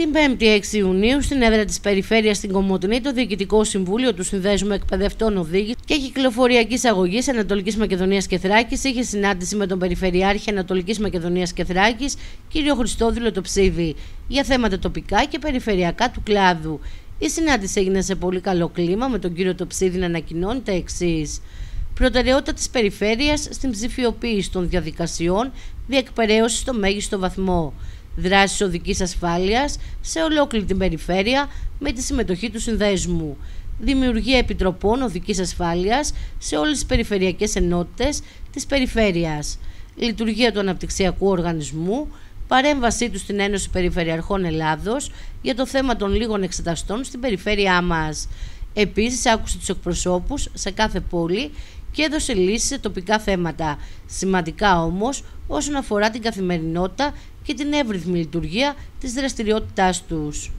Την 5η 6 Ιουνίου, στην έδρα της Περιφέρειας στην Κομωτινή, το Διοικητικό Συμβούλιο του Συνδέσμου Εκπαιδευτών Οδήγης και Κυκλοφοριακής Αγωγής Ανατολικής Μακεδονίας και Θράκης είχε συνάντηση με τον Περιφερειάρχη Ανατολικής Μακεδονίας και Θράκης, κ. Χριστόδηλο Τοψίδη, για θέματα τοπικά και περιφερειακά του κλάδου. Η συνάντηση έγινε σε πολύ καλό κλίμα, με τον κύριο Τοψίδη να ανακοινώνει τα εξής. Προτεραιότητα της περιφέρειας στην ψηφιοποίηση των διαδικασιών διεκπαιρέωσης στο μέγιστο βαθμό δράσεις οδικής ασφάλειας σε ολόκληρη την περιφέρεια με τη συμμετοχή του συνδέσμου. Δημιουργία επιτροπών οδικής ασφάλειας σε όλες τις περιφερειακές ενότητες της περιφέρειας. Λειτουργία του αναπτυξιακού οργανισμού, παρέμβασή του στην Ένωση Περιφερειαρχών Ελλάδος για το θέμα των λίγων εξεταστών στην περιφέρειά μας. Επίσης άκουσε τους εκπροσώπους σε κάθε πόλη και έδωσε λύσεις σε τοπικά θέματα. Σημαντικά όμως όσον αφορά την καθημερινότητα και την εύρυθμη λειτουργία της δραστηριότητάς τους.